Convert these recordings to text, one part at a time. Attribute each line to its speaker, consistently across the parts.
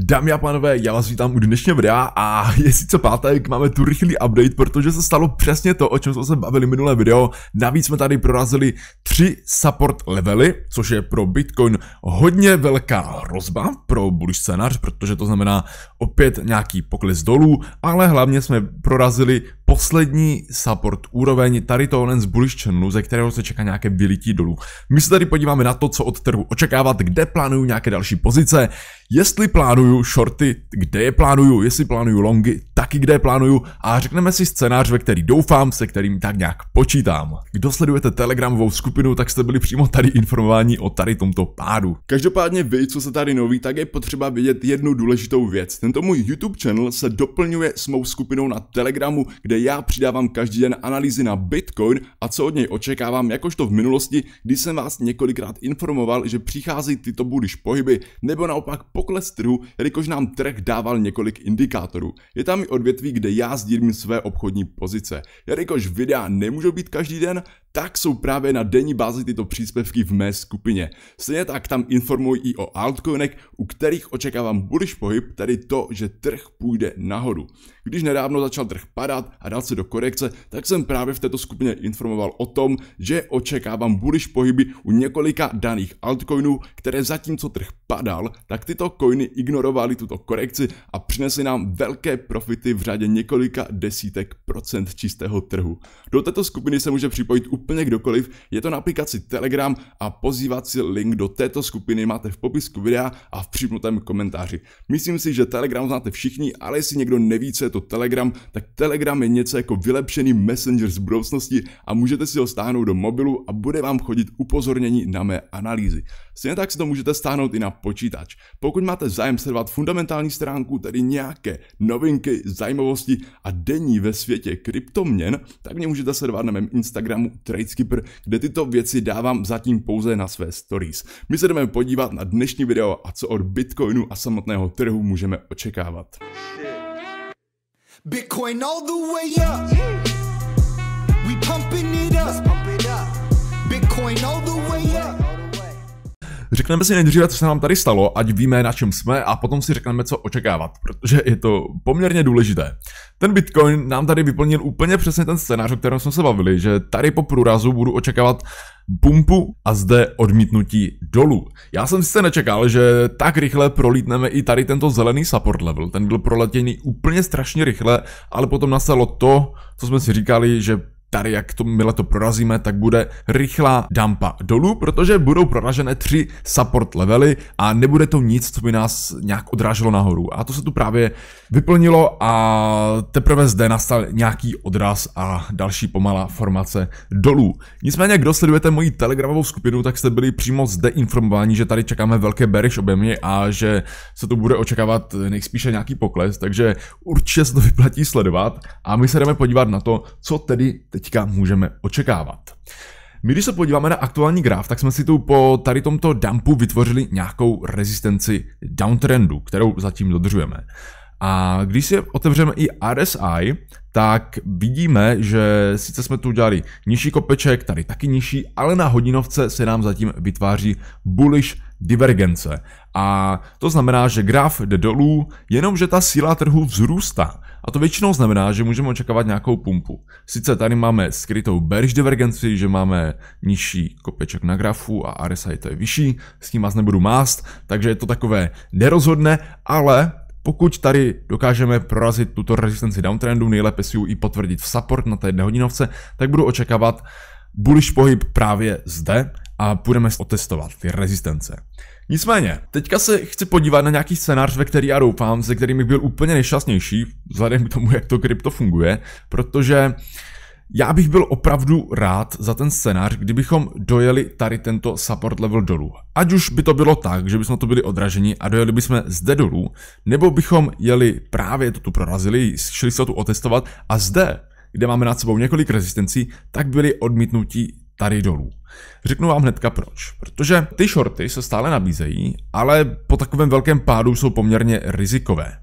Speaker 1: Dámy a pánové, já vás vítám u dnešního videa a je sice pátek, máme tu rychlý update, protože se stalo přesně to, o čem jsme se bavili minulé video. Navíc jsme tady prorazili tři support levely, což je pro Bitcoin hodně velká hrozba pro bullish scénář, protože to znamená opět nějaký pokles dolů, ale hlavně jsme prorazili poslední support úroveň tady tohle z bullish channelu, ze kterého se čeká nějaké vylití dolů. My se tady podíváme na to, co od trhu očekávat, kde plánuju nějaké další pozice, jestli plánuju shorty, kde je plánuju, jestli plánuju longy, taky kde je plánuju a řekneme si scénář, ve který doufám, se kterým tak nějak počítám. Kdo sledujete telegramovou skupinu, tak jste byli přímo tady informováni o tady tomto pádu. Každopádně vy, co se tady noví, tak je potřeba vědět jednu důležitou věc. Tento můj YouTube channel se doplňuje s mou skupinou na Telegramu, kde já přidávám každý den analýzy na Bitcoin a co od něj očekávám, jakožto v minulosti, kdy jsem vás několikrát informoval, že přichází tyto budiš pohyby, nebo naopak pokles trhu, jelikož nám trh dával několik indikátorů. Je tam i odvětví, kde já sdílím své obchodní pozice. Jelikož videa nemůžou být každý den, tak jsou právě na denní bázi tyto příspěvky v mé skupině. Stejně tak tam informuji i o altcoinech, u kterých očekávám bullish pohyb, tedy to, že trh půjde nahoru. Když nedávno začal trh padat a dal se do korekce, tak jsem právě v této skupině informoval o tom, že očekávám bullish pohyby u několika daných altcoinů, které zatímco trh padal, tak tyto coiny ignorovaly tuto korekci a přinesly nám velké profity v řadě několika desítek procent čistého trhu. Do této skupiny se může připojit úplně kdokoliv, je to na aplikaci Telegram a pozývací link do této skupiny máte v popisku videa a v připnutém komentáři. Myslím si, že Telegram znáte všichni, ale jestli někdo neví, co je to Telegram, tak Telegram je něco jako vylepšený messenger z budoucnosti a můžete si ho stáhnout do mobilu a bude vám chodit upozornění na mé analýzy. Stejně tak si to můžete stáhnout i na počítač. Pokud máte zájem sledovat fundamentální stránku, tedy nějaké novinky, zajímavosti a denní ve světě kryptoměn, tak mě můžete sledovat na mém Instagramu TradeSkipper, kde tyto věci dávám zatím pouze na své stories. My se jdeme podívat na dnešní video a co od Bitcoinu a samotného trhu můžeme očekávat. Bitcoin all the way up. We pumping it up. Bitcoin all the way up. Řekneme si nejdříve, co se nám tady stalo, ať víme, na čem jsme, a potom si řekneme, co očekávat, protože je to poměrně důležité. Ten Bitcoin nám tady vyplnil úplně přesně ten scénář, o kterém jsme se bavili, že tady po průrazu budu očekávat bumpu a zde odmítnutí dolů. Já jsem sice nečekal, že tak rychle prolítneme i tady tento zelený support level, ten byl proletěný úplně strašně rychle, ale potom nastalo to, co jsme si říkali, že tady, jak to mile to prorazíme, tak bude rychlá dumpa dolů, protože budou proražené tři support levely a nebude to nic, co by nás nějak odráželo nahoru. A to se tu právě vyplnilo a teprve zde nastal nějaký odraz a další pomalá formace dolů. Nicméně, kdo sledujete moji telegramovou skupinu, tak jste byli přímo zde informováni, že tady čekáme velké bearish objemy a že se tu bude očekávat nejspíše nějaký pokles, takže určitě se to vyplatí sledovat a my se jdeme podívat na to, co tedy teďka můžeme očekávat. My když se podíváme na aktuální graf, tak jsme si tu po tady tomto dumpu vytvořili nějakou rezistenci downtrendu, kterou zatím dodržujeme. A když si otevřeme i RSI, tak vidíme, že sice jsme tu udělali nižší kopeček, tady taky nižší, ale na hodinovce se nám zatím vytváří bullish divergence. A to znamená, že graf jde dolů, jenomže ta síla trhu vzrůstá. A to většinou znamená, že můžeme očekávat nějakou pumpu. Sice tady máme skrytou bearish divergenci, že máme nižší kopeček na grafu a RSI to je vyšší, s tím vás nebudu mást, takže je to takové nerozhodné, ale pokud tady dokážeme prorazit tuto rezistenci downtrendu, nejlépe si ji i potvrdit v support na té hodinovce, tak budu očekávat bullish pohyb právě zde a budeme otestovat ty rezistence. Nicméně, teďka se chci podívat na nějaký scénář, ve který já doufám, se kterým bych byl úplně nejšťastnější, vzhledem k tomu, jak to krypto funguje, protože já bych byl opravdu rád za ten scénář, kdybychom dojeli tady tento support level dolů. Ať už by to bylo tak, že bychom to byli odraženi a dojeli bychom zde dolů, nebo bychom jeli právě to tu prorazili, šli se to tu otestovat a zde, kde máme nad sebou několik rezistencí, tak byli odmítnutí tady dolů. Řeknu vám hnedka proč. Protože ty shorty se stále nabízejí, ale po takovém velkém pádu jsou poměrně rizikové.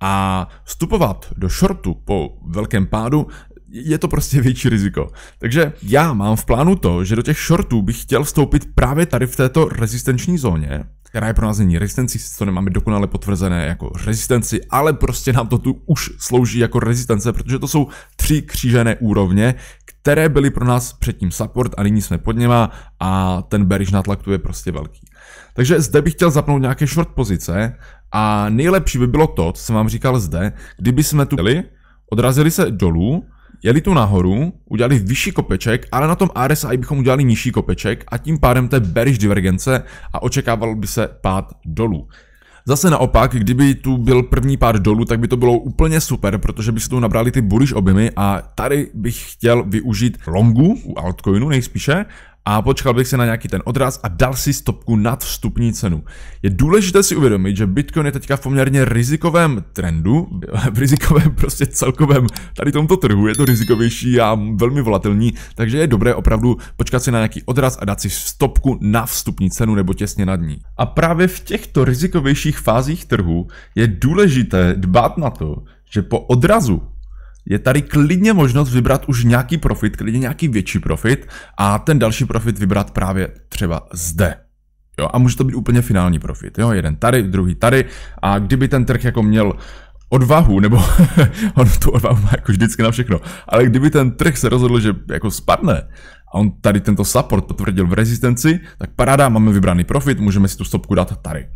Speaker 1: A vstupovat do shortu po velkém pádu je to prostě větší riziko. Takže já mám v plánu to, že do těch shortů bych chtěl vstoupit právě tady v této rezistenční zóně která je pro nás není rezistencí, to nemáme dokonale potvrzené jako rezistenci, ale prostě nám to tu už slouží jako rezistence, protože to jsou tři křížené úrovně, které byly pro nás předtím support a nyní jsme pod něma a ten bearish nátlak tu je prostě velký. Takže zde bych chtěl zapnout nějaké short pozice a nejlepší by bylo to, co jsem vám říkal zde, kdyby jsme tu byli, odrazili se dolů, jeli tu nahoru, udělali vyšší kopeček, ale na tom RSI bychom udělali nižší kopeček a tím pádem to je bearish divergence a očekával by se pád dolů. Zase naopak, kdyby tu byl první pád dolů, tak by to bylo úplně super, protože by se tu nabrali ty bullish objemy a tady bych chtěl využít longu u altcoinu nejspíše a počkal bych se na nějaký ten odraz a dal si stopku nad vstupní cenu. Je důležité si uvědomit, že Bitcoin je teďka v poměrně rizikovém trendu, v rizikovém prostě celkovém tady tomto trhu, je to rizikovější a velmi volatilní, takže je dobré opravdu počkat si na nějaký odraz a dát si stopku na vstupní cenu nebo těsně nad ní. A právě v těchto rizikovějších fázích trhu je důležité dbát na to, že po odrazu je tady klidně možnost vybrat už nějaký profit, klidně nějaký větší profit a ten další profit vybrat právě třeba zde. Jo, a může to být úplně finální profit. Jo, jeden tady, druhý tady a kdyby ten trh jako měl odvahu, nebo on tu odvahu má jako vždycky na všechno, ale kdyby ten trh se rozhodl, že jako spadne a on tady tento support potvrdil v rezistenci, tak paráda, máme vybraný profit, můžeme si tu stopku dát tady.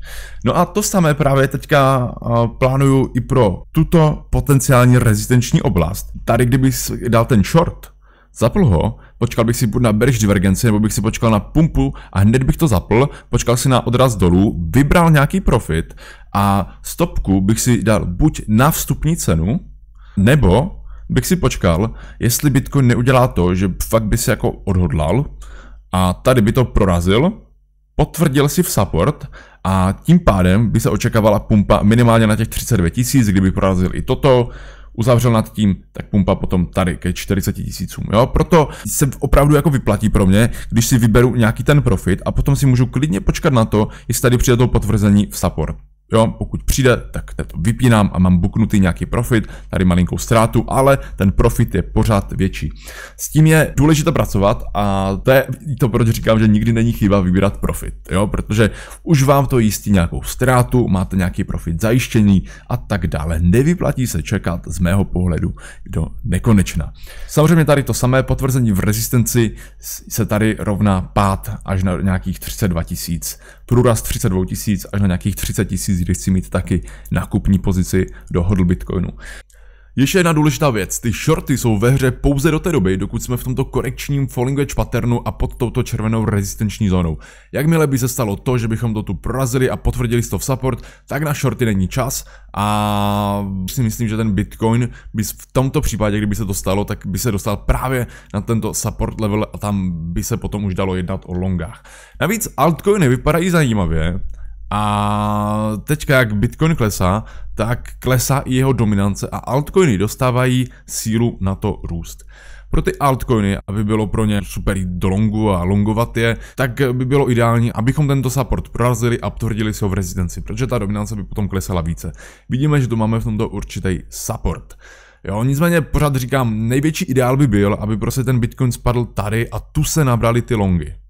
Speaker 1: No a to samé právě teďka plánuju i pro tuto potenciální rezistenční oblast. Tady kdyby dal ten short, zapl ho, počkal bych si buď na bearish divergenci, nebo bych si počkal na pumpu a hned bych to zapl, počkal si na odraz dolů, vybral nějaký profit a stopku bych si dal buď na vstupní cenu, nebo bych si počkal, jestli Bitcoin neudělá to, že fakt by se jako odhodlal a tady by to prorazil, potvrdil si v support a tím pádem by se očekávala pumpa minimálně na těch 32 tisíc, kdyby prorazil i toto, uzavřel nad tím, tak pumpa potom tady ke 40 tisícům. Jo? Proto se opravdu jako vyplatí pro mě, když si vyberu nějaký ten profit a potom si můžu klidně počkat na to, jestli tady přijde to potvrzení v support. Jo, pokud přijde, tak to vypínám a mám buknutý nějaký profit, tady malinkou ztrátu, ale ten profit je pořád větší. S tím je důležité pracovat a to je to, proč říkám, že nikdy není chyba vybírat profit, jo, protože už vám to jistí nějakou ztrátu, máte nějaký profit zajištěný a tak dále. Nevyplatí se čekat z mého pohledu do nekonečna. Samozřejmě tady to samé potvrzení v rezistenci se tady rovná pád až na nějakých 32 tisíc, průraz 32 tisíc až na nějakých 30 tisíc když chci mít taky nákupní pozici do hodl Bitcoinu. Ještě jedna důležitá věc, ty shorty jsou ve hře pouze do té doby, dokud jsme v tomto korekčním falling wedge patternu a pod touto červenou rezistenční zónou. Jakmile by se stalo to, že bychom to tu prorazili a potvrdili to v support, tak na shorty není čas a si myslím, že ten Bitcoin by v tomto případě, kdyby se to stalo, tak by se dostal právě na tento support level a tam by se potom už dalo jednat o longách. Navíc altcoiny vypadají zajímavě, a teďka, jak Bitcoin klesá, tak klesá i jeho dominance a altcoiny dostávají sílu na to růst. Pro ty altcoiny, aby bylo pro ně super jít do longu a longovat je, tak by bylo ideální, abychom tento support prorazili a potvrdili si ho v rezidenci, protože ta dominance by potom klesala více. Vidíme, že tu máme v tomto určitý support. Jo, nicméně pořád říkám, největší ideál by byl, aby prostě ten Bitcoin spadl tady a tu se nabrali ty longy.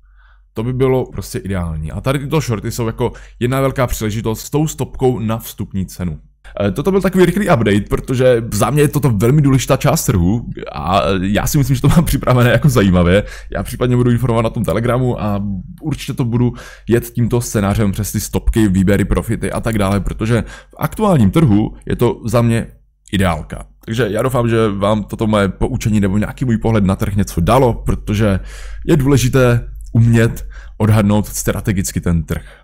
Speaker 1: To by bylo prostě ideální. A tady tyto shorty jsou jako jedna velká příležitost s tou stopkou na vstupní cenu. E, toto byl takový rychlý update, protože za mě je toto velmi důležitá část trhu a já si myslím, že to mám připravené jako zajímavé. Já případně budu informovat na tom Telegramu a určitě to budu jet tímto scénářem přes ty stopky, výběry, profity a tak dále, protože v aktuálním trhu je to za mě ideálka. Takže já doufám, že vám toto moje poučení nebo nějaký můj pohled na trh něco dalo, protože je důležité umět odhadnout strategicky ten trh.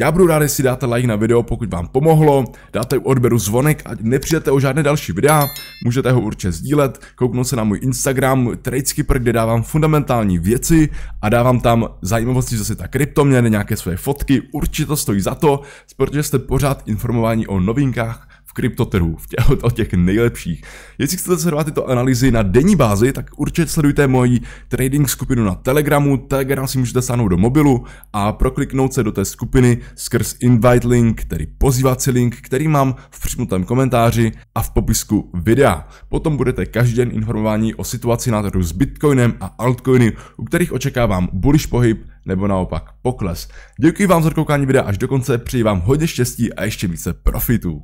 Speaker 1: Já budu rád, jestli dáte like na video, pokud vám pomohlo, dáte odberu zvonek a nepřijdete o žádné další videa, můžete ho určitě sdílet, kouknout se na můj Instagram TradeSkipper, kde dávám fundamentální věci a dávám tam zajímavosti zase ta kryptoměny, nějaké své fotky, určitě to stojí za to, protože jste pořád informováni o novinkách kryptotrhu, v těch, od těch nejlepších. Jestli chcete sledovat tyto analýzy na denní bázi, tak určitě sledujte moji trading skupinu na Telegramu, Telegram si můžete stáhnout do mobilu a prokliknout se do té skupiny skrz invite link, tedy pozývací link, který mám v připnutém komentáři a v popisku videa. Potom budete každý den informováni o situaci na trhu s Bitcoinem a altcoiny, u kterých očekávám bullish pohyb nebo naopak pokles. Děkuji vám za koukání videa až do konce, přeji vám hodně štěstí a ještě více profitů.